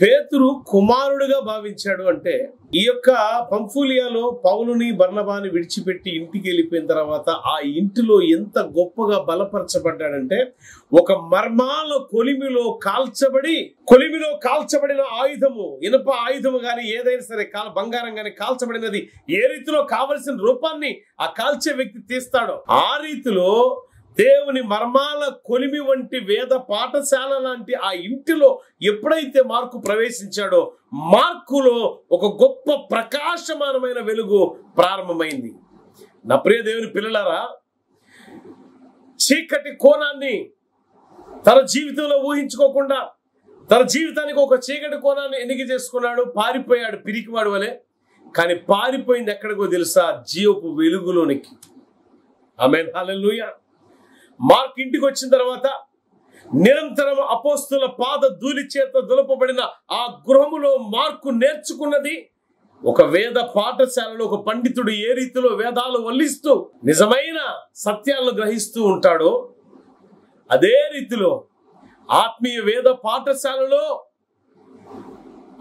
పేతురు కుమారుడుగా భావించాడు అంటే ఈ యొక్క పంఫూలియాలో పౌలుని బర్ణబాని విడిచిపెట్టి ఇంటికి వెళ్ళిపోయిన తర్వాత ఆ ఇంటిలో ఎంత గొప్పగా బలపరచబడ్డాడంటే ఒక మర్మాల కొలిమిలో కాల్చబడి కొలిమిలో కాల్చబడిన ఆయుధము ఇనుప ఆయుధము గాని ఏదైనా సరే కాల బంగారం గాని కాల్చబడినది ఏ రీతిలో కావలసిన రూపాన్ని ఆ కాల్చే వ్యక్తి తీస్తాడో ఆ రీతిలో దేవుని మర్మాల కొలిమి వంటి వేద పాఠశాల లాంటి ఆ ఇంటిలో ఎప్పుడైతే మార్కు ప్రవేశించాడో మార్కులో ఒక గొప్ప ప్రకాశమానమైన వెలుగు ప్రారంభమైంది. నా ప్రియ దేవుని పిల్లలారా చీకటి కోణాన్ని తన జీవితంలో ఊహించుకోకుండా తన జీవితానికి ఒక చీకటి కోణాన్ని ఎన్నిక చేసుకున్నాడు పారిపోయాడు పిరికివాడు వలె. కానీ పారిపోయింది ఎక్కడికో తెలుసా? జీవపు వెలుగులోనికి. ఆమె హాలూయా మార్క్ ఇంటికి వచ్చిన తర్వాత నిరంతరం అపోస్తుల పాద ధూళి చేత దులపబడిన ఆ గృహములో మార్కు నేర్చుకున్నది. ఒక వేద పాఠశాలలో ఒక పండితుడు ఏ రీతిలో వేదాలు వల్లిస్తూ నిజమైన సత్యాలను గ్రహిస్తూ ఉంటాడో అదే రీతిలో ఆత్మీయ వేద పాఠశాలలో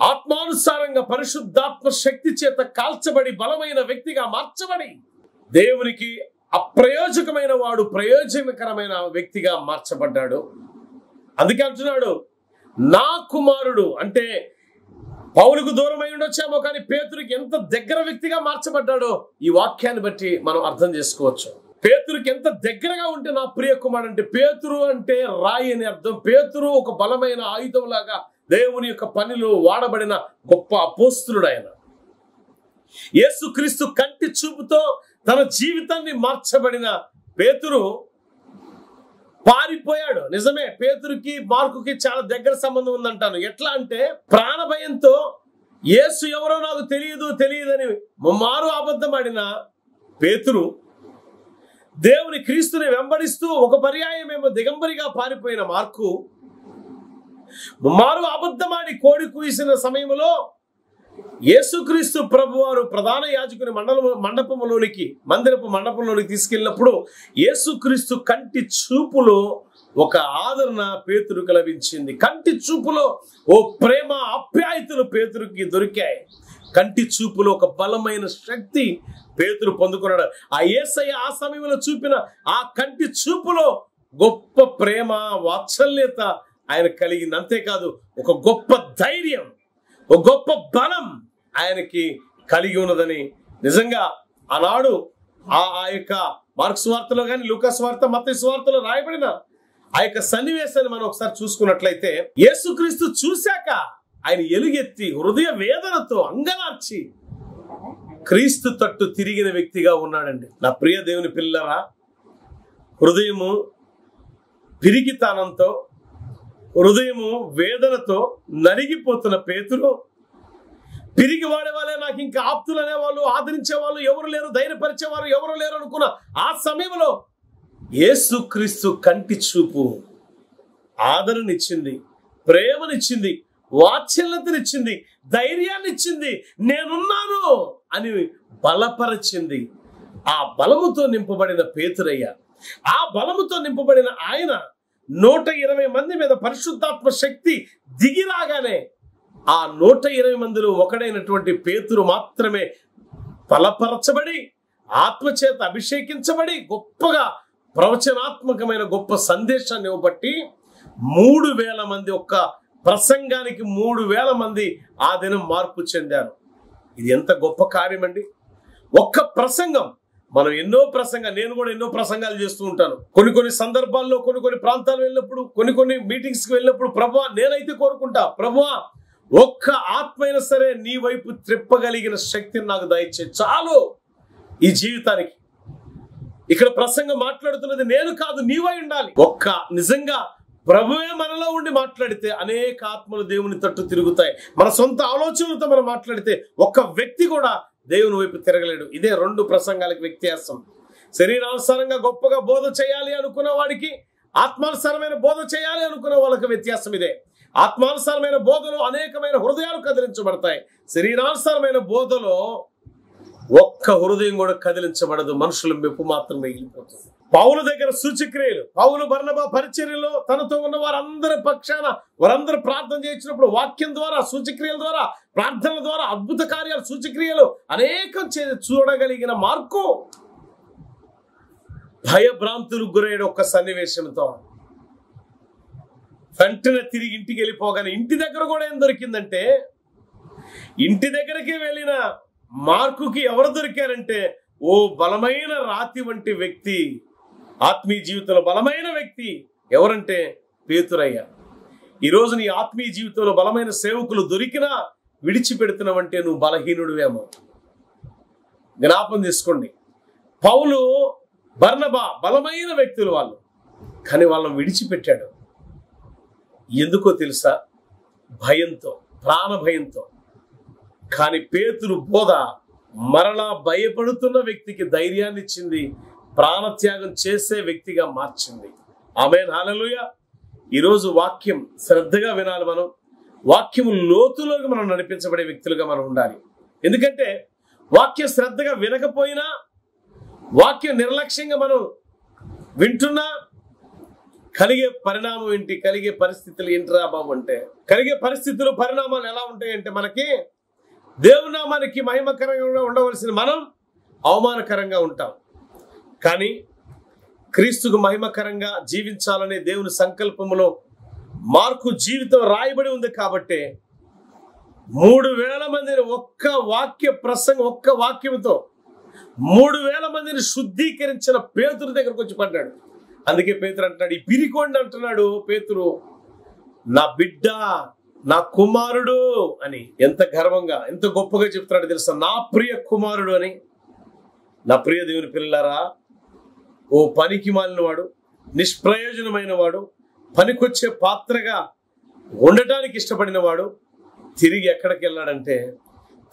ఆత్మానుసారంగా పరిశుద్ధాత్మ శక్తి చేత కాల్చబడి బలమైన వ్యక్తిగా మార్చబడి దేవునికి అప్రయోజకమైన వాడు ప్రయోజనకరమైన వ్యక్తిగా మార్చబడ్డాడు. అందుకే అంటున్నాడు నా కుమారుడు అంటే పౌలుకు దూరం అయి కానీ పేతురికి ఎంత దగ్గర వ్యక్తిగా మార్చబడ్డాడో ఈ వాక్యాన్ని బట్టి మనం అర్థం చేసుకోవచ్చు. పేతురికి ఎంత దగ్గరగా ఉంటే నా ప్రియ కుమారుడు అంటే పేతురు అంటే రాయి అని అర్థం. పేతురు ఒక బలమైన ఆయుధం లాగా దేవుని యొక్క పనిలో వాడబడిన గొప్ప అపోస్తుడు ఆయన. యేసుక్రీస్తు కంటి చూపుతో తన జీవితాన్ని మార్చబడిన పేతురు పారిపోయాడు. నిజమే పేతురుకి మార్కుకి చాలా దగ్గర సంబంధం ఉందంటాను. ఎట్లా అంటే ప్రాణ భయంతో యేసు ఎవరో నాకు తెలియదు తెలియదని మారు అబద్ధం ఆడిన పేతురు దేవుని క్రీస్తుని వెంబడిస్తూ ఒక పర్యాయమేమో దిగంబరిగా పారిపోయిన మార్కు. మారు అబద్ధమాడి కోడి కూసిన సమయంలో యేసుక్రీస్తు ప్రభువారు ప్రధాన యాజకుని మండల మండపంలోనికి మందిరపు మండపంలోనికి తీసుకెళ్ళినప్పుడు యేసుక్రీస్తు కంటి చూపులో ఒక ఆదరణ పేతురుకు లభించింది కంటి చూపులో ఓ ప్రేమ ఆప్యాయతలు పేతురుకి దొరికాయి. కంటి చూపులో ఒక బలమైన శక్తి పేతురు పొందుకున్నాడు. ఆ ఏసయ్య ఆ సమయంలో చూపిన ఆ కంటి చూపులో గొప్ప ప్రేమ వాత్సల్యత ఆయన కలిగింది. అంతేకాదు ఒక గొప్ప ధైర్యం ఒక గొప్ప బలం ఆయనకి కలిగి ఉన్నదని నిజంగా ఆనాడు ఆ ఆ యొక్క మార్క్స్ వార్తలో కానీ లూకస్ వార్త మత వార్తలో రాయబడిన ఆ యొక్క సన్నివేశాన్ని మనం ఒకసారి చూసుకున్నట్లయితే యేసుక్రీస్తు చూశాక ఆయన ఎలుగెత్తి హృదయ వేదనతో అంగనార్చి క్రీస్తు తట్టు తిరిగిన వ్యక్తిగా ఉన్నాడండి. నా ప్రియ దేవుని పిల్లరా హృదయము పిరిగితనంతో హృదయము వేదనతో నలిగిపోతున్న పేతులు పిరిగి వాడే వాళ్ళే నాకు ఇంకా ఆప్తులు అనేవాళ్ళు ఆదరించే వాళ్ళు ఎవరు లేరు ధైర్యపరిచేవారు ఎవరు లేరు అనుకున్న ఆ సమయంలో యేసుక్రీస్తు కంటి చూపు ఆదరణనిచ్చింది ప్రేమనిచ్చింది వాత్సల్యతనిచ్చింది ధైర్యాన్ని ఇచ్చింది నేనున్నాను అని బలపరచింది. ఆ బలముతో నింపబడిన పేతురయ్య ఆ బలముతో నింపబడిన ఆయన నూట ఇరవై మంది మీద పరిశుద్ధాత్మ శక్తి దిగి రాగానే ఆ నూట ఇరవై మందిలో ఒకడైనటువంటి పేతురు మాత్రమే బలపరచబడి ఆత్మచేత అభిషేకించబడి గొప్పగా ప్రవచనాత్మకమైన గొప్ప సందేశాన్ని ఇవ్వబట్టి మూడు వేల మంది ఒక్క ప్రసంగానికి మూడు వేల మంది ఆ దినం మార్పు చెందారు. ఇది ఎంత గొప్ప కార్యం అండి. ఒక్క ప్రసంగం మనం ఎన్నో ప్రసంగ నేను కూడా ఎన్నో ప్రసంగాలు చేస్తూ ఉంటాను. కొన్ని కొన్ని సందర్భాల్లో కొన్ని కొన్ని ప్రాంతాలు వెళ్ళినప్పుడు కొన్ని కొన్ని మీటింగ్స్కి వెళ్ళినప్పుడు ప్రభా నేనైతే కోరుకుంటా ప్రభువా ఒక్క ఆత్మైనా సరే నీ వైపు త్రిప్పగలిగిన శక్తిని నాకు దయచే చాలు ఈ జీవితానికి. ఇక్కడ ప్రసంగం మాట్లాడుతున్నది నేను కాదు నీవై ఉండాలి. ఒక్క నిజంగా ప్రభువే మనలో ఉండి మాట్లాడితే అనేక ఆత్మలు దేవుని తట్టు తిరుగుతాయి. మన సొంత ఆలోచనలతో మనం మాట్లాడితే ఒక్క వ్యక్తి కూడా దేవుని వైపు తిరగలేడు. ఇదే రెండు ప్రసంగాలకు వ్యత్యాసం. శరీరానుసారంగా గొప్పగా బోధ చేయాలి అనుకున్న వాడికి ఆత్మానుసారమైన బోధ చేయాలి అనుకున్న వాళ్ళకి వ్యత్యాసం ఇదే. ఆత్మానుసారమైన బోధలో అనేకమైన హృదయాలు కదిలించబడతాయి. శరీరానుసారమైన బోధలో ఒక్క హృదయం కూడా కదిలించబడదు. మనుషుల మెప్పు మాత్రం మిగిలిపోతుంది. పౌలు దగ్గర సూచక్రియలు పౌలు బర్ణబా పరిచర్యలో తనతో ఉన్న వారందరి పక్షాన వారందరూ ప్రార్థన చేయించినప్పుడు వాక్యం ద్వారా సూచక్రియల ద్వారా ప్రార్థనల ద్వారా అద్భుత కార్యాలు సూచక్రియలు అనేకం చే చూడగలిగిన మార్కు. భయభ్రాంతులు గురైన ఒక్క సన్నివేశంతో. వెంటనే తిరిగి ఇంటికి వెళ్ళిపోగానే ఇంటి దగ్గర కూడా ఏం దొరికిందంటే ఇంటి దగ్గరికి వెళ్ళిన మార్కుకి ఎవరు దొరికారంటే ఓ బలమైన రాతి వంటి వ్యక్తి ఆత్మీయ జీవితంలో బలమైన వ్యక్తి ఎవరంటే పేతురయ్య. ఈరోజు నీ ఆత్మీయ జీవితంలో బలమైన సేవకులు దొరికినా విడిచిపెడుతున్నావంటే నువ్వు బలహీనుడివేమో. జ్ఞాపం తీసుకోండి పౌలు బర్ణబా బలమైన వ్యక్తులు వాళ్ళు కానీ వాళ్ళని విడిచిపెట్టాడు. ఎందుకో తెలుసా? భయంతో ప్రాణ భయంతో. కానీ పేతురు బోధ మరలా భయపడుతున్న వ్యక్తికి ధైర్యాన్ని ఇచ్చింది ప్రాణత్యాగం చేసే వ్యక్తిగా మార్చింది. ఆమె హాలలుయ ఈరోజు వాక్యం శ్రద్ధగా వినాలి మనం. వాక్యం లోతులోకి మనం నడిపించబడే వ్యక్తులుగా మనం ఉండాలి. ఎందుకంటే వాక్యం శ్రద్ధగా వినకపోయినా వాక్యం నిర్లక్ష్యంగా మనం వింటున్నా కలిగే పరిణామం ఏంటి? కలిగే పరిస్థితులు ఏంటిరా బాబు అంటే? కలిగే పరిస్థితులు పరిణామాలు ఎలా ఉంటాయంటే మనకి దేవునామానికి మహిమకరంగా ఉండవలసిన మనం అవమానకరంగా ఉంటాం. కానీ క్రీస్తుకు మహిమకరంగా జీవించాలనే దేవుని సంకల్పములో మార్కు జీవితం రాయబడి ఉంది కాబట్టి మూడు వేల మందిని ఒక్క వాక్య ప్రసంగం ఒక్క వాక్యంతో మూడు వేల మందిని శుద్ధీకరించిన పేతుడి దగ్గరకు వచ్చి పడ్డాడు. అందుకే పేతురు అంటున్నాడు ఈ పిరికొండ అంటున్నాడు పేతురు నా బిడ్డ నా కుమారుడు అని. ఎంత గర్వంగా ఎంత గొప్పగా చెప్తున్నాడు తెలుసా? నా ప్రియ కుమారుడు అని. నా ప్రియ దేవుని పిల్లలారా ఓ పనికి మాలిన వాడు నిష్ప్రయోజనమైన వాడు పనికొచ్చే పాత్రగా ఉండటానికి ఇష్టపడిన వాడు తిరిగి ఎక్కడికి వెళ్ళాడంటే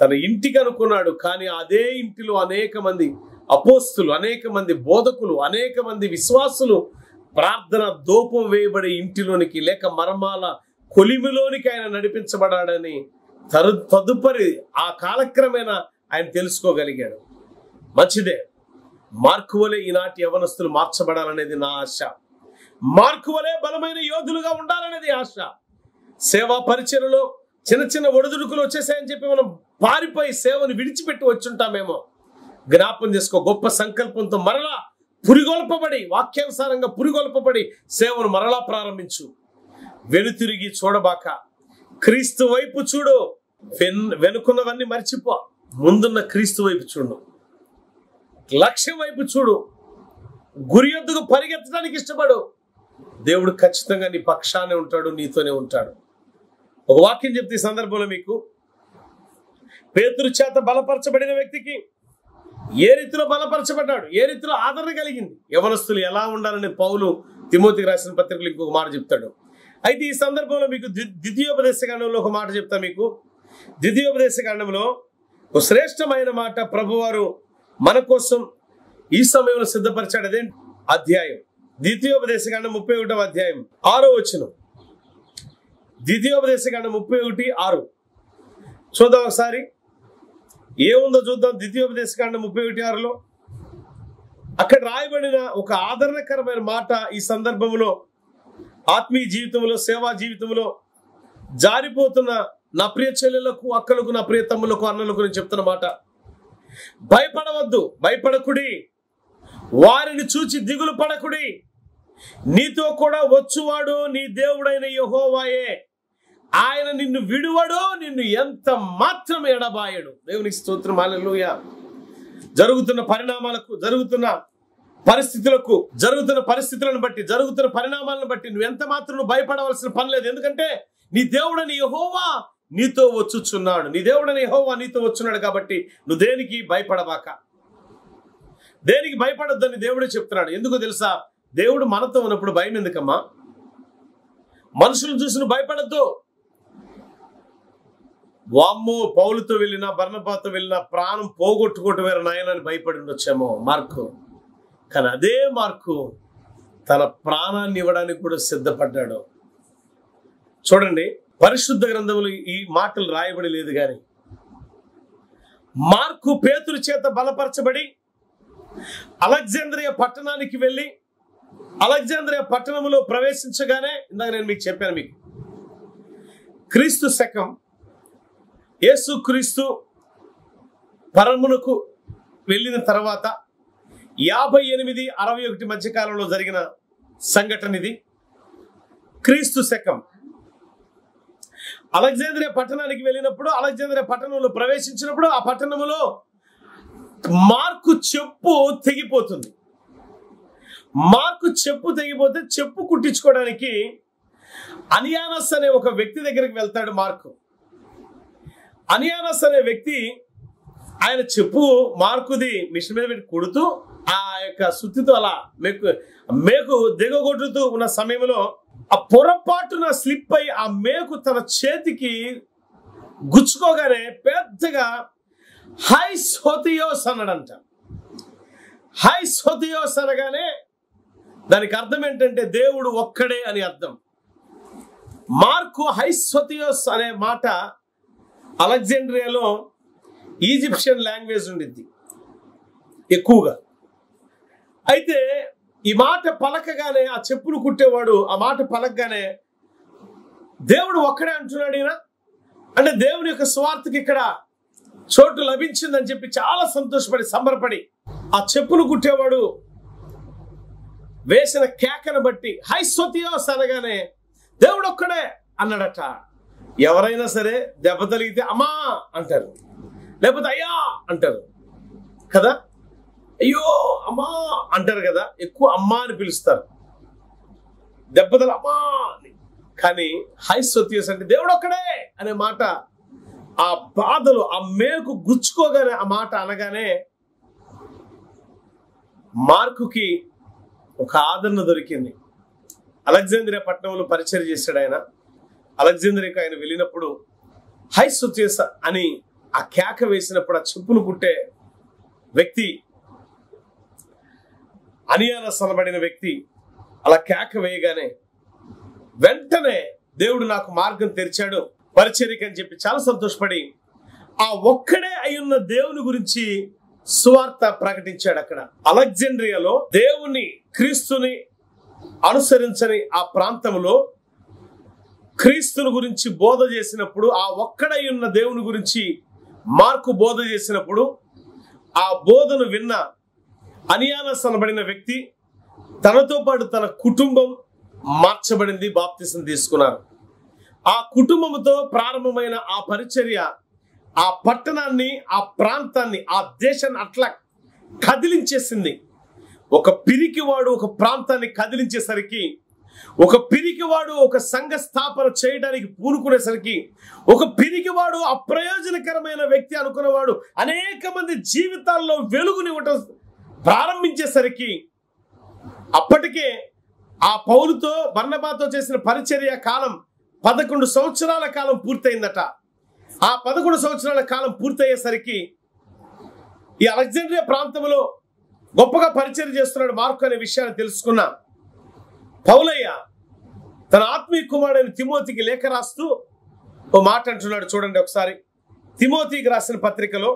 తన ఇంటికి అనుకున్నాడు కానీ అదే ఇంటిలో అనేక మంది అపోస్తులు అనేక మంది బోధకులు అనేక మంది విశ్వాసులు ప్రార్థన దూపం వేయబడే ఇంటిలోనికి లేక మర్మాల కొలిమిలోనికి ఆయన నడిపించబడాడని తరు తదుపరి ఆ కాలక్రమేణ ఆయన తెలుసుకోగలిగాడు. మంచిదే. మార్కు వలె ఈనాటి యవనస్తులు మార్చబడాలనేది నా ఆశ. మార్కు వలె బలమైన యోధులుగా ఉండాలనేది ఆశ. సేవా పరిచయలో చిన్న చిన్న ఒడిదుడుకులు వచ్చేసాయని చెప్పి మనం పారిపోయి సేవను విడిచిపెట్టి వచ్చుంటామేమో. జ్ఞాపం చేసుకో గొప్ప సంకల్పంతో మరలా పురిగొల్పబడి వాక్యానుసారంగా పురిగొల్పబడి సేవను మరలా ప్రారంభించు. వెనుతిరిగి చూడబాక క్రీస్తు వైపు చూడు వెన్ వెనుకున్నవన్నీ మర్చిపో ముందున్న క్రీస్తు వైపు చూడు. లక్ష్యం వైపు చూడు గురి యొద్దకు పరిగెత్తడానికి ఇష్టపడు. దేవుడు ఖచ్చితంగా నీ పక్షానే ఉంటాడు నీతోనే ఉంటాడు. ఒక వాక్యం చెప్తే ఈ సందర్భంలో మీకు పేతురు చేత బలపరచబడిన వ్యక్తికి ఏ రీతిలో బలపరచబడ్డాడు? ఏ రీతిలో ఆదరణ కలిగింది? యవనస్తులు ఎలా ఉండాలని పౌలు తిమోతికి రాసిన పత్రికలు ఇంకొక మాట చెప్తాడు. అయితే ఈ సందర్భంలో మీకు ద్వితీయోపదేశ కాండంలో ఒక మాట చెప్తా మీకు. ద్వితీయోపదేశ కాండంలో ఒక శ్రేష్టమైన మాట ప్రభువారు మన కోసం ఈ సమయంలో సిద్ధపరిచాడు. అదే? అధ్యాయం. ద్వితీయోపదేశ కాండం ముప్పై ఒకటవ అధ్యాయం ఆరో వచ్చిన ద్వితీయోపదేశ కాండం ముప్పై ఒకటి ఆరు. చూద్దాం ఒకసారి. ఏముందో చూద్దాం. ద్వితీయోపదేశకాండ ముప్పై ఒకటి ఆరులో. అక్కడ రాయబడిన ఒక ఆదరణకరమైన మాట ఈ సందర్భంలో ఆత్మీయ జీవితంలో సేవా జీవితంలో జారిపోతున్న నా ప్రియ చెల్లెలకు అక్కలకు నా ప్రియ తమ్ములకు అన్నలకు నేను చెప్తున్న మాట. భయపడవద్దు భయపడకుడి. వారిని చూచి దిగులు పడకుడి. నీతో కూడా వచ్చువాడు నీ దేవుడైన యహోవాయే. ఆయన నిన్ను విడువడు నిన్ను ఎంత మాత్రం ఎడబాయడు. దేవునికి స్తోత్రం హల్లెలూయా. జరుగుతున్న పరిణామాలకు జరుగుతున్న పరిస్థితులకు జరుగుతున్న పరిస్థితులను బట్టి జరుగుతున్న పరిణామాలను బట్టి నువ్వు ఎంత మాత్రం భయపడవలసిన పని లేదు. ఎందుకంటే నీ దేవుడని యహోవా నీతో వచ్చుచున్నాడు. నీ దేవుడని యహోవా నీతో వచ్చున్నాడు కాబట్టి నువ్వు దేనికి భయపడబాక? దేనికి భయపడొద్దని దేవుడే చెప్తున్నాడు. ఎందుకు తెలుసా? దేవుడు మనతో ఉన్నప్పుడు భయం ఎందుకమ్మా మనుషులు చూసి భయపడద్దు. వామ్మో పౌలుతో వెళ్ళినా బర్ణపాతో వెళ్ళినా ప్రాణం పోగొట్టుకోవటం వేరే నాయనని భయపడి ఉండొచ్చేమో మార్కు. కానీ అదే మార్కు తన ప్రాణాన్ని ఇవ్వడానికి కూడా సిద్ధపడ్డాడు. చూడండి పరిశుద్ధ గ్రంథములు ఈ మాటలు రాయబడి లేదు కానీ మార్కు పేతుల చేత బలపరచబడి అలెగ్జాంద్రియ పట్టణానికి వెళ్ళి అలెగ్జాంద్రియ పట్టణంలో ప్రవేశించగానే ఇందాక నేను మీకు చెప్పాను మీకు క్రీస్తు శకం యేసుక్రీస్తు పరమునకు వెళ్ళిన తర్వాత యాభై ఎనిమిది అరవై ఒకటి మధ్యకాలంలో జరిగిన సంఘటన ఇది. క్రీస్తు శకం. అలెగ్జాంద్రియా పట్టణానికి వెళ్ళినప్పుడు అలెగ్జాంద్రియా పట్టణంలో ప్రవేశించినప్పుడు ఆ పట్టణంలో మార్కు చెప్పు తెగిపోతుంది. మార్కు చెప్పు తెగిపోతే చెప్పు కుట్టించుకోవడానికి అనియానస్ అనే ఒక వ్యక్తి దగ్గరికి వెళ్తాడు మార్కు. అనియానస్ అనే వ్యక్తి ఆయన చెప్పు మార్కుది మిషన్ మీద పెట్టి కొడుతూ ఆ యొక్క సుత్తితో అలా మేకు మేకు దిగగొట్టుతూ ఉన్న సమయంలో ఆ పొరపాటున స్లిప్ అయి ఆ మేకు తన చేతికి గుచ్చుకోగానే పెద్దగా హై సోతియోస్ అన్నాడంట. హై సోతియోస్ అనగానే దానికి అర్థం ఏంటంటే దేవుడు ఒక్కడే అని అర్థం. మార్కు హైస్వతియోస్ అనే మాట అలెగ్జాండ్రియాలో ఈజిప్షియన్ లాంగ్వేజ్ ఉండిద్ది. ఎక్కువగా. అయితే ఈ మాట పలకగానే ఆ చెప్పులు కుట్టేవాడు ఆ మాట పలకగానే దేవుడు ఒక్కడే అంటున్నాడు ఈయన. అంటే దేవుని యొక్క స్వార్థకి ఇక్కడ చోటు లభించిందని చెప్పి చాలా సంతోషపడి సంబరపడి ఆ చెప్పులు కుట్టేవాడు వేసిన కేకను బట్టి హై స్వతియోస్ అనగానే దేవుడు ఒక్కడే అన్నాడట. ఎవరైనా సరే దెబ్బ తగిలితే అమ్మా అంటారు. లేకపోతే అయ్యా అంటారు. కదా? అయ్యో అమ్మా అంటారు కదా? ఎక్కువ అమ్మా అని పిలుస్తారు. దెబ్బతలు అమ్మా అని. కానీ హై సొత్యస్ అంటే దేవుడు ఒక్కడే అనే మాట. ఆ బాధలు ఆ మేకు గుచ్చుకోగానే ఆ మాట అనగానే మార్కుకి ఒక ఆదరణ దొరికింది. అలెగ్జాంద్రియా పట్టణంలో పరిచయం చేశాడు ఆయన. అలెగ్జాంద్రియాకి ఆయన వెళ్ళినప్పుడు హై సుచేస అని ఆ కేక వేసినప్పుడు ఆ చెప్పులు కుట్టే వ్యక్తి అనియానస్ అనబడిన వ్యక్తి అలా కేక వేయగానే వెంటనే దేవుడు నాకు మార్గం తెరిచాడు పరిచర్యకి అని చెప్పి చాలా సంతోషపడి ఆ ఒక్కడే అయ్యున్న దేవుని గురించి సువార్త ప్రకటించాడు అక్కడ. అలెగ్జాండ్రియాలో దేవుని క్రీస్తుని అనుసరించని ఆ ప్రాంతంలో క్రీస్తుని గురించి బోధ చేసినప్పుడు ఆ ఒక్కడై ఉన్న దేవుని గురించి మార్కు బోధ చేసినప్పుడు ఆ బోధను విన్న అనియానస్ అనబడిన వ్యక్తి తనతో పాటు తన కుటుంబం మార్చబడింది బాప్తిసం తీసుకున్నారు. ఆ కుటుంబంతో ప్రారంభమైన ఆ పరిచర్య ఆ పట్టణాన్ని ఆ ప్రాంతాన్ని ఆ దేశాన్ని అట్లా కదిలించేసింది. ఒక పిరికివాడు ఒక ప్రాంతాన్ని కదిలించేసరికి ఒక పిరికివాడు ఒక సంఘ స్థాపన చేయడానికి పూనుకునేసరికి ఒక పిరికివాడు అప్రయోజనకరమైన వ్యక్తి అనుకున్నవాడు అనేక మంది జీవితాల్లో వెలుగునివ్వటం ప్రారంభించేసరికి అప్పటికే ఆ పౌరుతో బర్ణబాతో చేసిన పరిచర్య కాలం పదకొండు సంవత్సరాల కాలం పూర్తయిందట. ఆ పదకొండు సంవత్సరాల కాలం పూర్తయ్యేసరికి ఈ అలెగ్జాండ్రియా ప్రాంతంలో గొప్పగా పరిచయం చేస్తున్నాడు మార్కు అనే విషయాన్ని తెలుసుకున్నాను పౌలయ్య తన ఆత్మీయ కుమారుడైన తిమోతికి లేఖ రాస్తూ ఓ మాట అంటున్నాడు చూడండి ఒకసారి. తిమోతికి రాసిన పత్రికలో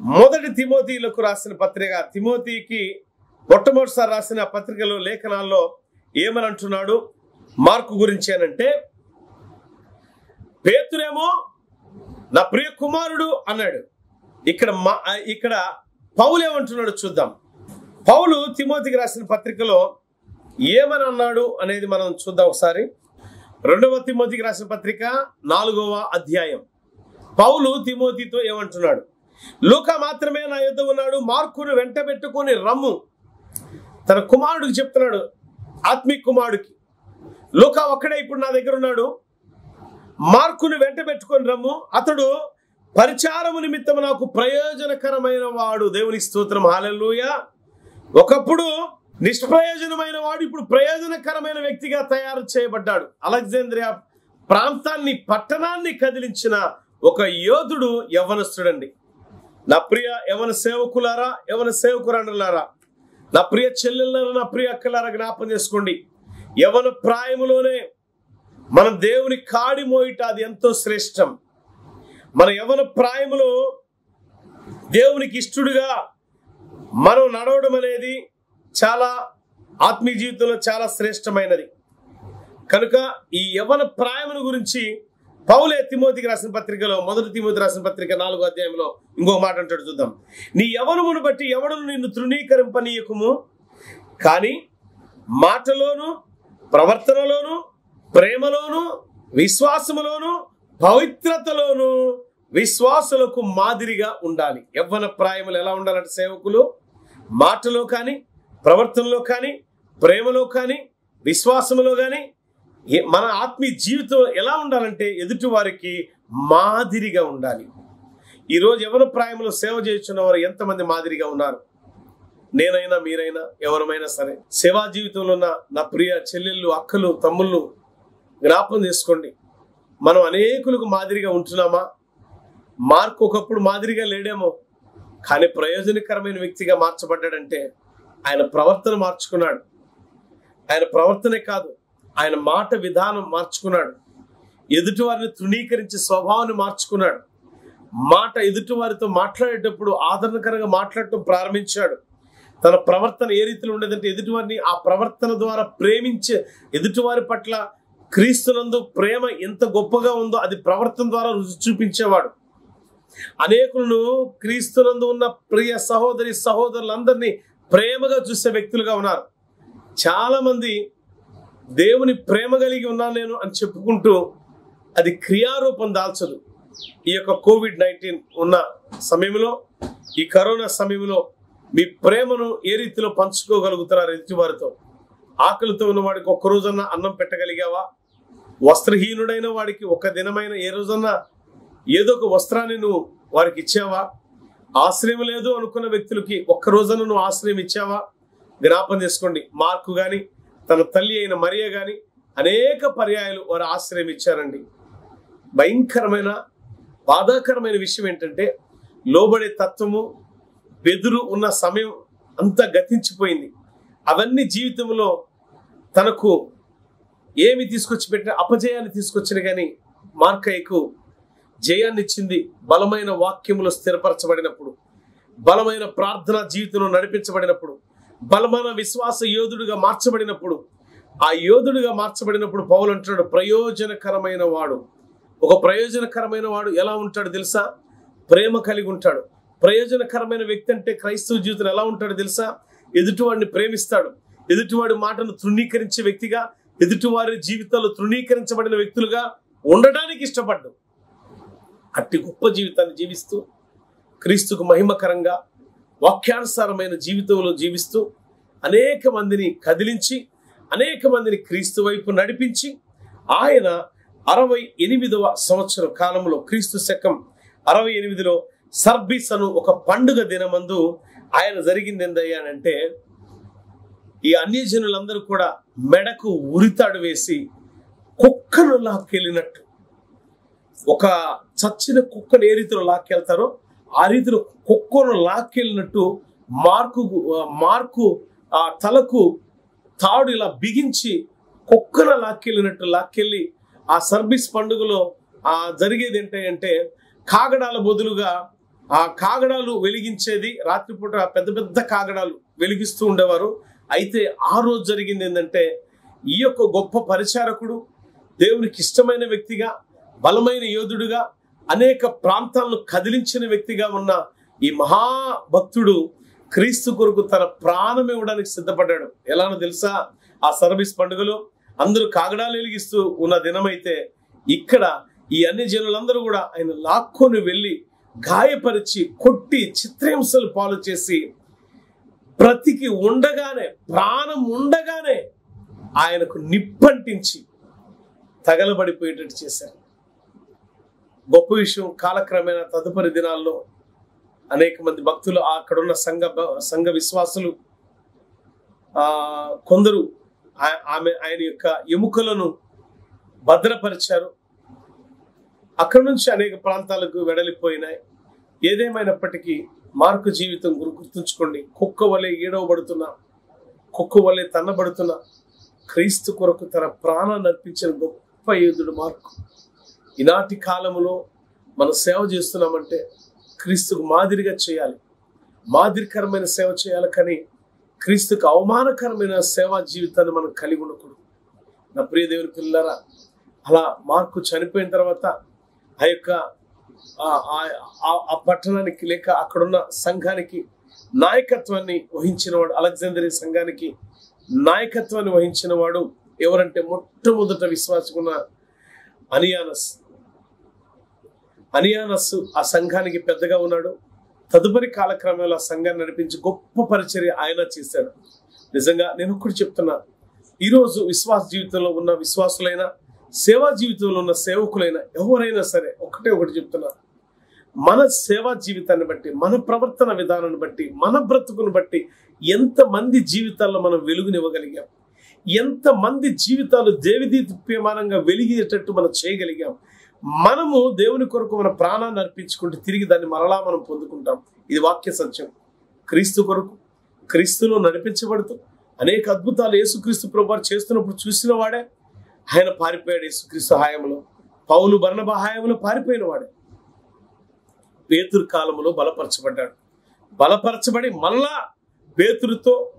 మొదటి తిమోతిలకు రాసిన పత్రిక తిమోతికి మొట్టమొదటిసారి రాసిన పత్రికలో లేఖనాల్లో ఏమని అంటున్నాడు? మార్కు గురించి అనంటే పేతురేమో నా ప్రియ కుమారుడు అన్నాడు. ఇక్కడ మా ఇక్కడ పౌలు ఏమంటున్నాడు చూద్దాం. పౌలు తిమోతికి రాసిన పత్రికలో ఏమని అన్నాడు అనేది మనం చూద్దాం ఒకసారి. రెండవ తిమోతికి రాసిన పత్రిక నాలుగవ అధ్యాయం. పౌలు తిమోతితో ఏమంటున్నాడు? లూకా మాత్రమే నా యుద్ధ ఉన్నాడు మార్కును వెంట పెట్టుకొని రమ్ము. తన కుమారుడికి చెప్తున్నాడు ఆత్మిక కుమారుడికి. లూకా ఒక్కడే ఇప్పుడు నా దగ్గర ఉన్నాడు మార్కును వెంట పెట్టుకొని రమ్ము. అతడు పరిచారము నిమిత్తం నాకు ప్రయోజనకరమైన వాడు. దేవుని స్తోత్రం హాలెల్లుయ ఒకప్పుడు నిష్ప్రయోజనమైన వాడు ఇప్పుడు ప్రయోజనకరమైన వ్యక్తిగా తయారు చేయబడ్డాడు. అలెగ్జాంద్రియా ప్రాంతాన్ని పట్టణాన్ని కదిలించిన ఒక యోధుడు యవనస్తుడండి నా ప్రియ యవన సేవకులారా యవన సేవకురాండ్రులారా నా ప్రియ చెల్లెళ్ళారా నా ప్రియ అక్కలారా జ్ఞాపం చేసుకోండి. యవన ప్రాయములోనే మన దేవుని కాడి మోయిట అది ఎంతో శ్రేష్టం. మన యవన ప్రాయములో దేవునికి ఇష్టడుగా మనం నడవడం అనేది చాలా ఆత్మీయ జీవితంలో చాలా శ్రేష్టమైనది. కనుక ఈ యవన ప్రాయమును గురించి పౌలే తిమోతికి రాసిన పత్రికలో మొదటి తిమోతి రాసిన పత్రిక నాలుగో అధ్యాయంలో ఇంకొక మాట అంటాడు చూద్దాం. నీ యవనమును బట్టి ఎవడును నిన్ను తృణీకరింపనీయకుము. కానీ మాటలోను ప్రవర్తనలోను ప్రేమలోను విశ్వాసములోను పవిత్రతలోను విశ్వాసులకు మాదిరిగా ఉండాలి. యవ్వన ప్రాయములు ఎలా ఉండాలంటే సేవకులు మాటలో కానీ ప్రవర్తనలో కానీ ప్రేమలో కానీ విశ్వాసములో కానీ మన ఆత్మీయ జీవితం ఎలా ఉండాలంటే ఎదుటి వారికి మాదిరిగా ఉండాలి. ఈరోజు ఎవరు ప్రాయంలో సేవ చేస్తున్న వారు ఎంతమంది మాదిరిగా ఉన్నారు? నేనైనా మీరైనా ఎవరమైనా సరే సేవా జీవితంలో ఉన్న నా ప్రియ చెల్లెళ్ళు అక్కలు తమ్ముళ్ళు జ్ఞాపం చేసుకోండి. మనం అనేకులకు మాదిరిగా ఉంటున్నామా? మార్కు ఒకప్పుడు మాదిరిగా లేడేమో. కానీ ప్రయోజనకరమైన వ్యక్తిగా మార్చబడ్డాడంటే ఆయన ప్రవర్తన మార్చుకున్నాడు. ఆయన ప్రవర్తనే కాదు ఆయన మాట విధానం మార్చుకున్నాడు. ఎదుటివారిని తృణీకరించే స్వభావాన్ని మార్చుకున్నాడు. మాట ఎదుటివారితో మాట్లాడేటప్పుడు ఆదరణకరంగా మాట్లాడటం ప్రారంభించాడు. తన ప్రవర్తన ఏ రీతిలో ఉండేదంటే ఎదుటివారిని ఆ ప్రవర్తన ద్వారా ప్రేమించే ఎదుటివారి పట్ల క్రీస్తునందు ప్రేమ ఎంత గొప్పగా ఉందో అది ప్రవర్తన ద్వారా రుచి చూపించేవాడు. అనేకులను క్రీస్తునందు ఉన్న ప్రియ సహోదరి సహోదరులందరినీ ప్రేమగా చూసే వ్యక్తులుగా ఉన్నారు. చాలా మంది దేవుని ప్రేమ కలిగి ఉన్నాను నేను అని చెప్పుకుంటూ అది క్రియారూపం దాల్చదు. ఈ యొక్క కోవిడ్ నైన్టీన్ ఉన్న సమయంలో ఈ కరోనా సమయంలో మీ ప్రేమను ఏ రీతిలో పంచుకోగలుగుతున్నారు ఎదుటివారితో? ఆకలితో ఉన్న వాడికి ఒక్క రోజన్నా అన్నం పెట్టగలిగావా? వస్త్రహీనుడైన వాడికి ఒక దినమైన ఏ రోజన్నా ఏదో ఒక వస్త్రాన్ని నువ్వు వారికి ఇచ్చావా? ఆశ్రయం లేదు అనుకున్న వ్యక్తులకి ఒక్క రోజున నువ్వు ఆశ్రయం ఇచ్చావా? జ్ఞాపం చేసుకోండి. మార్కు గాని తన తల్లి అయిన మరియ గాని అనేక పర్యాయాలు వారు ఆశ్రయం ఇచ్చారండి. భయంకరమైన బాధాకరమైన విషయం ఏంటంటే లోబడే తత్వము బెదురు ఉన్న సమయం అంతా గతించిపోయింది. అవన్నీ జీవితంలో తనకు ఏమి తీసుకొచ్చి పెట్టిన అపజయాన్ని తీసుకొచ్చిన కానీ మార్కయ్యకు జయాన్నిచ్చింది బలమైన వాక్యములు స్థిరపరచబడినప్పుడు బలమైన ప్రార్థన జీవితంలో నడిపించబడినప్పుడు బలమైన విశ్వాస యోధుడిగా మార్చబడినప్పుడు ఆ యోధుడిగా మార్చబడినప్పుడు పౌలు అంటున్నాడు ప్రయోజనకరమైన వాడు. ఒక ప్రయోజనకరమైన వాడు ఎలా ఉంటాడు తెలుసా? ప్రేమ కలిగి ఉంటాడు. ప్రయోజనకరమైన వ్యక్తి అంటే క్రైస్తవ జీవితం ఎలా ఉంటాడు తెలుసా? ఎదుటివాడిని ప్రేమిస్తాడు. ఎదుటివాడి మాటను తృణీకరించే వ్యక్తిగా ఎదుటివారి జీవితాల్లో తృణీకరించబడిన వ్యక్తులుగా ఉండడానికి ఇష్టపడ్డు అట్టి గొప్ప జీవితాన్ని జీవిస్తూ క్రీస్తుకు మహిమకరంగా వాక్యానుసారమైన జీవితంలో జీవిస్తూ అనేక మందిని కదిలించి అనేక మందిని క్రీస్తు వైపు నడిపించి ఆయన అరవై ఎనిమిదవ సంవత్సరం కాలంలో క్రీస్తు శకం అరవై ఎనిమిదిలో సర్బీస్ అను ఒక పండుగ దినమందు ఆయన జరిగింది ఏందయ్యానంటే ఈ అన్యజనులందరూ కూడా మెడకు ఉరితాడు వేసి కుక్కను లాక్కెళ్ళినట్టు. ఒక చచ్చిన కుక్కను ఏ రీతిలో లాక్కెళ్తారో ఆ రీతిలో కుక్కను లాక్కెళ్ళినట్టు మార్కు మార్కు ఆ తలకు తాడు ఇలా బిగించి కుక్కన లాక్కెళ్ళినట్టు లాక్కెళ్ళి ఆ సర్వీస్ పండుగలో ఆ జరిగేది ఏంటంటే కాగడాల బదులుగా ఆ కాగడాలు వెలిగించేది రాత్రిపూట పెద్ద పెద్ద కాగడాలు వెలిగిస్తూ ఉండేవారు. అయితే ఆ రోజు జరిగింది ఏంటంటే ఈ యొక్క గొప్ప పరిచారకుడు దేవునికి ఇష్టమైన వ్యక్తిగా బలమైన యోధుడుగా అనేక ప్రాంతాలను కదిలించిన వ్యక్తిగా ఉన్న ఈ మహాభక్తుడు క్రీస్తు కొరకు తన ప్రాణం ఇవ్వడానికి సిద్ధపడ్డాడు. ఎలానో తెలుసా? ఆ సర్వీస్ పండుగలో అందరూ కాగడాలు వెలిగిస్తూ ఉన్న దినమైతే ఇక్కడ ఈ అన్ని జనులందరూ కూడా ఆయన లాక్కొని వెళ్ళి గాయపరిచి కొట్టి చిత్రహింసలు పాలు చేసి బ్రతికి ఉండగానే ప్రాణం ఉండగానే ఆయనకు నిప్పంటించి తగలబడిపోయేటట్టు చేశారు. గొప్ప విషయం కాలక్రమేణా తదుపరి దినాల్లో అనేక మంది భక్తులు అక్కడున్న సంఘ సంఘ విశ్వాసులు ఆ కొందరు ఆమె ఆయన యొక్క ఎముకలను భద్రపరిచారు. అక్కడి నుంచి అనేక ప్రాంతాలకు వెడలిపోయినాయి. ఏదేమైనప్పటికీ మార్కు జీవితం గురు గుర్తుంచుకోండి. కుక్క వలె ఈడవబడుతున్న కుక్క వలె తన్నబడుతున్న క్రీస్తు కొరకు తన ప్రాణాన్ని అర్పించిన గొప్ప యోధుడు మార్కు. ఈనాటి కాలములో మనం సేవ చేస్తున్నామంటే క్రీస్తుకు మాదిరిగా చేయాలి. మాదిరికరమైన సేవ చేయాలి కానీ క్రీస్తుకు అవమానకరమైన సేవా జీవితాన్ని మనం కలిగి ఉండకూడదు. నా ప్రియ దేవుని పిల్లరా అలా మార్కు చనిపోయిన తర్వాత ఆ యొక్క ఆ- ఆ- పట్టణానికి లేక అక్కడున్న సంఘానికి నాయకత్వాన్ని వహించిన వాడు సంఘానికి నాయకత్వాన్ని వహించిన వాడు ఎవరంటే మొట్టమొదట విశ్వాసకున్న అనియానస్. అనియానస్ ఆ సంఘానికి పెద్దగా ఉన్నాడు. తదుపరి కాలక్రమంలో ఆ సంఘాన్ని నడిపించి గొప్ప పరిచర్య ఆయన చేశాడు. నిజంగా నేను ఒకటి చెప్తున్నా ఈరోజు విశ్వాస జీవితంలో ఉన్న విశ్వాసులైనా సేవా జీవితంలో ఉన్న సేవకులైనా ఎవరైనా సరే ఒకటే ఒకటి చెప్తున్నా మన సేవా జీవితాన్ని బట్టి మన ప్రవర్తన విధానాన్ని బట్టి మన బ్రతుకును బట్టి ఎంతమంది జీవితాల్లో మనం వెలుగునివ్వగలిగాం? ఎంతమంది జీవితాలు జీవితాలు దేవిదీప్యమానంగా వెలిగేటట్టు మనం చేయగలిగాం? మనము దేవుని కొరకు మన ప్రాణాన్ని అర్పించుకుంటే తిరిగి దాన్ని మరలా మనం పొందుకుంటాం. ఇది వాక్య సత్యం క్రీస్తు కొరకు క్రీస్తులో నడిపించబడుతూ అనేక అద్భుతాలు యేసుక్రీస్తు ప్రభు చేస్తున్నప్పుడు చూసిన వాడే. ఆయన పారిపోయాడు యేసుక్రీస్తు హాయంలో. పౌలు బర్ణబ హాయంలో పారిపోయిన వాడే. పేతురు కాలంలో బలపరచబడ్డాడు. బలపరచబడి మళ్ళా పేతురుతో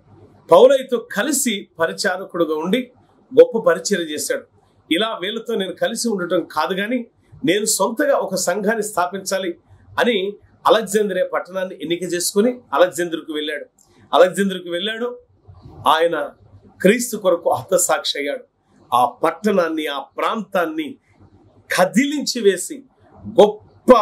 పౌలైతో కలిసి పరిచారకుడుగా ఉండి గొప్ప పరిచయం చేశాడు. ఇలా వీళ్ళతో నేను కలిసి ఉండటం కాదు కానీ నేను సొంతగా ఒక సంఘాన్ని స్థాపించాలి అని అలెగ్జాంద్రియా పట్టణాన్ని ఎన్నిక చేసుకుని అలెగ్జాంద్రుకు వెళ్ళాడు. అలెగ్జాంద్రుకు వెళ్ళాడు. ఆయన క్రీస్తు కొరకు హతసాక్షి అయ్యాడు. ఆ పట్టణాన్ని ఆ ప్రాంతాన్ని కదిలించి వేసి గొప్ప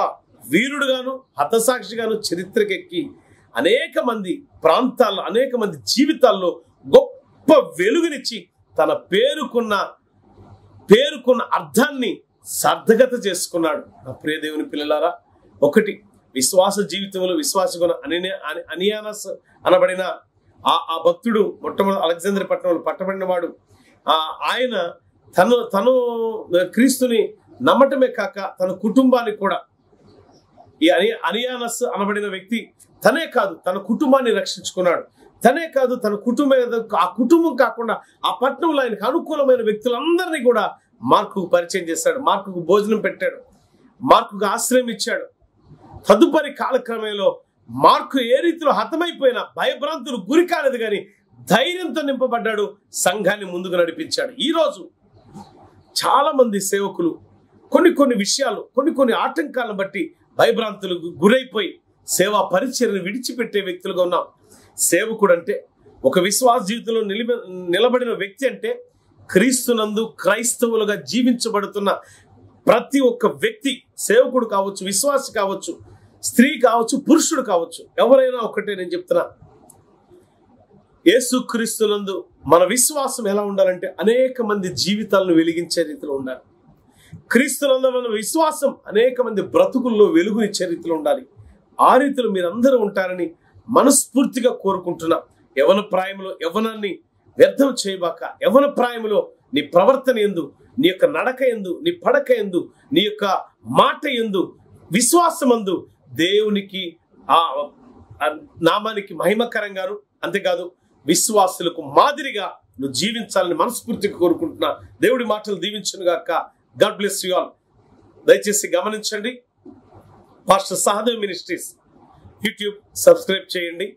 వీరుడుగాను హతసాక్షిగాను చరిత్రకెక్కి అనేక మంది ప్రాంతాల్లో అనేక మంది జీవితాల్లో గొప్ప వెలుగునిచ్చి తన పేరుకున్న పేరుకున్న అర్థాన్ని సార్థకత చేసుకున్నాడు. నా ప్రియ దేవుని పిల్లలారా ఒకటి విశ్వాస జీవితంలో విశ్వాసగుణ అని అనియానస్ అనబడిన ఆ ఆ భక్తుడు మొట్టమొదటి అలెగ్జాండర్ పట్టణంలో పట్టబడిన వాడు. ఆయన తను తను క్రీస్తుని నమ్మటమే కాక తన కుటుంబాన్ని కూడా ఈ అని అనియానస్ అనబడిన వ్యక్తి తనే కాదు తన కుటుంబాన్ని రక్షించుకున్నాడు. తనే కాదు తన కుటుంబం ఆ కుటుంబం కాకుండా ఆ పట్టణంలో ఆయనకు అనుకూలమైన వ్యక్తులందరినీ కూడా మార్కుకు పరిచయం చేశాడు మార్కుకు భోజనం పెట్టాడు మార్కుకు ఆశ్రయం ఇచ్చాడు. తదుపరి కాలక్రమంలో మార్కు ఏ రీతిలో హతమైపోయినా భయభ్రాంతులు గురి కాలేదు కానీ ధైర్యంతో నింపబడ్డాడు సంఘాన్ని ముందుకు నడిపించాడు. ఈరోజు చాలామంది చాలా మంది సేవకులు కొన్ని కొన్ని విషయాలు కొన్ని కొన్ని ఆటంకాలను బట్టి భయభ్రాంతులకు గురైపోయి సేవా పరిచయను విడిచిపెట్టే వ్యక్తులుగా ఉన్నాం. సేవకుడు అంటే ఒక విశ్వాస జీవితంలో నిలబ నిలబడిన వ్యక్తి అంటే క్రీస్తునందు క్రైస్తవులుగా జీవించబడుతున్న ప్రతి ఒక్క వ్యక్తి సేవకుడు కావచ్చు విశ్వాసి కావచ్చు స్త్రీ కావచ్చు పురుషుడు కావచ్చు ఎవరైనా ఒకటే నేను చెప్తున్నా. యేసు క్రీస్తునందు మన విశ్వాసం ఎలా ఉండాలంటే అనేక మంది జీవితాలను వెలిగించే రీతిలో ఉండాలి. క్రీస్తునందు మన విశ్వాసం అనేక మంది బ్రతుకుల్లో వెలుగునిచ్చే రీతిలో ఉండాలి. ఆ రీతిలో మీరందరూ ఉంటారని మనస్ఫూర్తిగా కోరుకుంటున్నా. యవన ప్రాయంలో యవనాన్ని వ్యర్థం చేయబాక యవన ప్రాయములో నీ ప్రవర్తన ఎందు నీ యొక్క నడక ఎందు నీ పడక ఎందు నీ యొక్క మాట ఎందు విశ్వాసమందు దేవునికి ఆ ఆ నామానికి మహిమకరంగాను అంతేకాదు విశ్వాసులకు మాదిరిగా నువ్వు జీవించాలని మనస్ఫూర్తిగా కోరుకుంటున్నా. దేవుడి మాటలు దీవించను గాక. గాడ్ బ్లెస్ యు ఆల్ దయచేసి గమనించండి. Pastor Sahadev ministries YouTube subscribe చేయండి.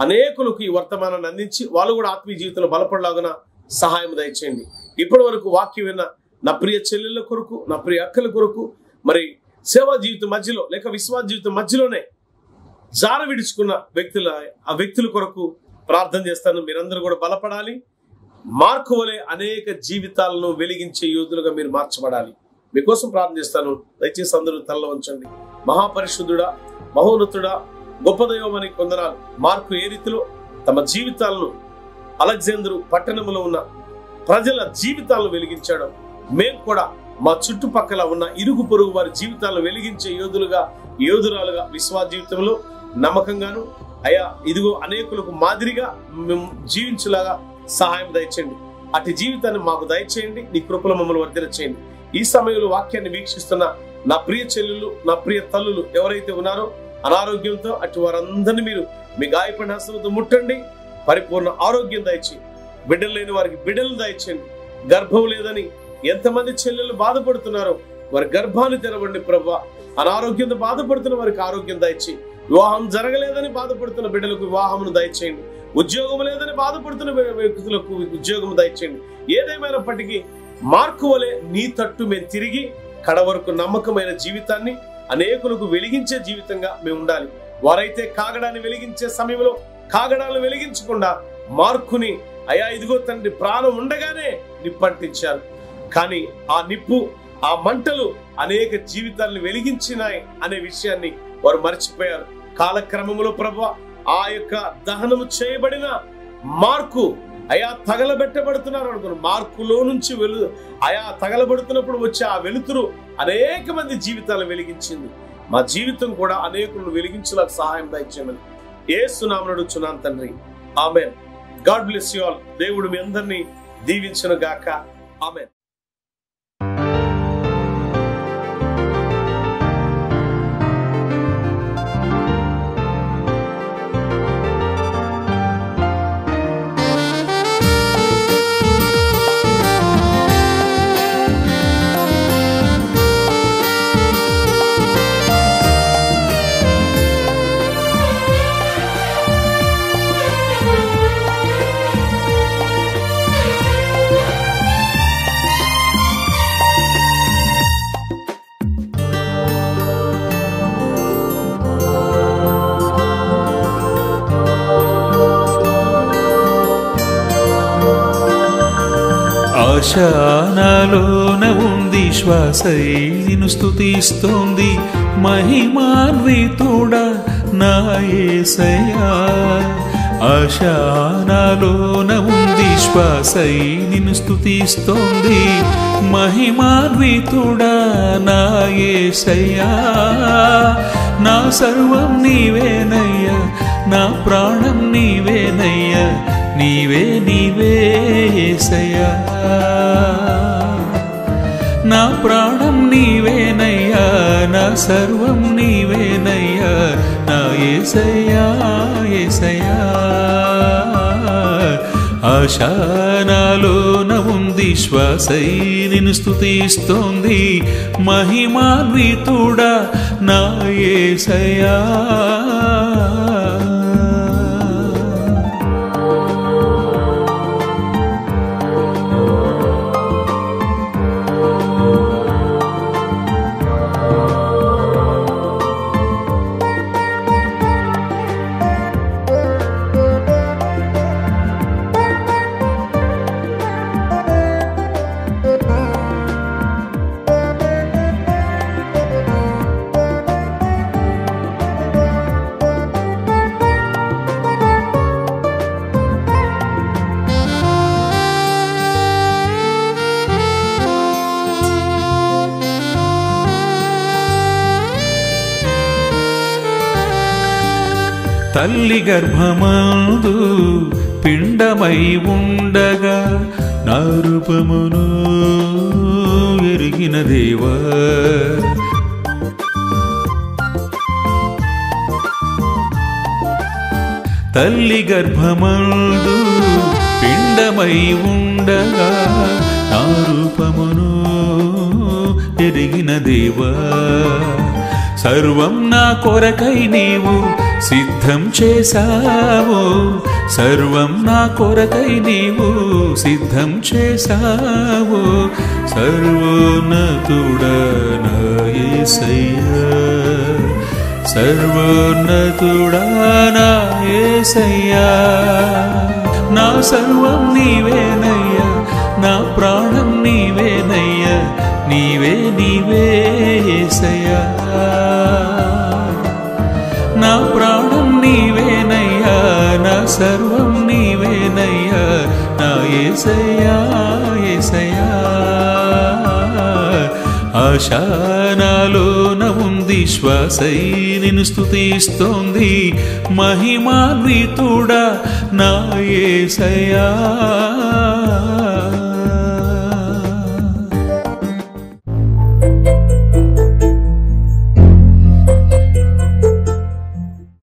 అనేకులకు ఈ వర్తమానాన్ని అందించి వాళ్ళు కూడా ఆత్మీయ జీవితంలో బలపడలాగున సహాయం దయచేయండి. ఇప్పటి వరకు వాక్యం విన్న నా ప్రియ చెల్లెళ్ళ కొరకు నా ప్రియ అక్కల కొరకు మరి సేవా జీవితం మధ్యలో లేక విశ్వాస జీవితం మధ్యలోనే జార విడుచుకున్న వ్యక్తుల ఆ వ్యక్తుల కొరకు ప్రార్థన చేస్తాను. మీరందరూ కూడా బలపడాలి. మార్కు వలె అనేక జీవితాలను వెలిగించే యోధులుగా మీరు మార్చబడాలి. మీకోసం ప్రార్థన చేస్తాను. దయచేసి అందరూ తల్ల ఉంచండి. మహాపరిశుద్ధుడా మహోన్నతుడా గొప్ప దైవమని కొందనాలు. మార్కు ఏ రీతిలో? తమ జీవితాలను అలెగ్జాందరు పట్టణంలో ఉన్న ప్రజల జీవితాలను వెలిగించాడు. మేము కూడా మా చుట్టుపక్కల ఉన్న ఇరుగు పొరుగు వారి జీవితాలను వెలిగించే యోధులుగా యోధురాలుగా విశ్వాస జీవితంలో నమ్మకంగాను అయా ఇదిగో అనేకులకు మాదిరిగా మేము జీవించేలాగా సహాయం దయచేయండి. అటు జీవితాన్ని మాకు దయచేయండి. నీ కృపలో మమ్మల్ని వర్ధన చేయండి ఈ సమయంలో వాక్యాన్ని వీక్షిస్తున్న నా ప్రియ చెల్లెలు నా ప్రియ తల్లులు ఎవరైతే ఉన్నారో అనారోగ్యంతో అటు వారందరినీ మీరు మీ గాయపడిన హస్తంతో ముట్టండి. పరిపూర్ణ ఆరోగ్యం దయచేయండి. బిడ్డలు లేని వారికి బిడ్డలు దయచేయండి. గర్భం లేదని ఎంతమంది చెల్లెలు బాధపడుతున్నారో వారి గర్భాన్ని తెరవండి ప్రభా. అనారోగ్యంతో బాధపడుతున్న వారికి ఆరోగ్యం దయచేయి వివాహం జరగలేదని బాధపడుతున్న బిడ్డలకు వివాహమును దయచేయండి. ఉద్యోగం లేదని బాధపడుతున్న వ్యక్తులకు ఉద్యోగం దయచేయండి. ఏదేమైనప్పటికీ మార్కు వలె నీ తట్టు మేము తిరిగి కడవరకు నమ్మకమైన జీవితాన్ని అనేకులకు వెలిగించే జీవితంగా మేము ఉండాలి. వారైతే కాగడాన్ని వెలిగించే సమయంలో కాగడాలను వెలిగించకుండా మార్కుని అయా ఇదిగో తండ్రి ప్రాణం ఉండగానే నిప్పంటించారు. కానీ ఆ నిప్పు ఆ మంటలు అనేక జీవితాలను వెలిగించినాయి అనే విషయాన్ని వారు మర్చిపోయారు. కాలక్రమంలో ప్రభు ఆ యొక్క దహనము చేయబడిన మార్కు అయా తగలబెట్టబడుతున్నారు అనుకున్నారు. మార్కులో నుంచి వెలు అయా తగలబడుతున్నప్పుడు వచ్చే ఆ వెలుతురు అనేక మంది జీవితాలు వెలిగించింది. మా జీవితం కూడా అనేకులను వెలిగించేలా సహాయం దయచేయమని ఏ సునామనుడుచున్నాను తండ్రి. Amen. God bless you all. దేవుడు మీ అందరినీ దీవించను గాక. ఆమెన్. శ్మశానాలోన ఉంది శ్వాసైను స్థుతిస్తోంది మహిమాన్వితుడా నా యేసయ్యా ఆశానాలోన ఉంది శ్వాసై నిన్ను స్థుతిస్తోంది మహిమాన్వితుడా నా యేసయ్యా నా సర్వం నీవేనయ్యా నా ప్రాణం నీవేనయ్యా నీవే నీవే యేసయ్యా నా ప్రాణం నీవేనయ్యా నా సర్వం నీవేనయ్యా నా ఏసయ్యా ఏసయ్యా. ఆశానాలోన ఉంది శ్వాసై నిన్ను స్థుతిస్తోంది మహిమాన్వితుడా నా ఏసయ్యా. తల్లి గర్భమందు పిండమై ఉండగా నా రూపమును ఎరిగిన దేవా. తల్లి గర్భమందు పిండమై ఉండగా నా రూపమును ఎరిగిన దేవా. సర్వం నా కొరకై నీవు సిద్ధం చేశావు. సర్వం నా కొరకై నీవు సిద్ధం చేశావు. సర్వోన్నతుడా నా నా సర్వం నీవేనయ్యా నా ప్రాణం నీవేనయ్యా. నీవే నీవే నా ప్రాణం నీవేనయ్యా నా సర్వం నీవేనయ్యా నా ఏసయ్యా యేసయ్యా ఆశానాలోన ఉంది శ్వాసై నిన్ను స్థుతిస్తోంది మహిమాన్వితుడా నా ఏసయ్యా.